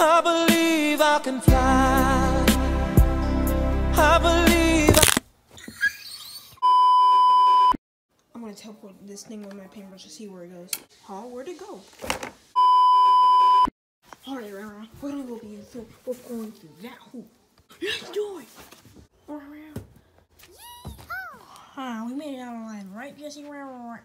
I believe I can fly. I believe. I'm gonna teleport this thing with my paintbrush to see where it goes. Huh? Where'd it go? Alright, right, right. We're gonna go be through. We're going through that hoop. Let's do it. Right, right. Ah, we made it out alive, right, Jessie? Right, right, right.